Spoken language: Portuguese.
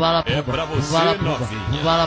bala É pumba, pra você, bala pumba, novinha. bala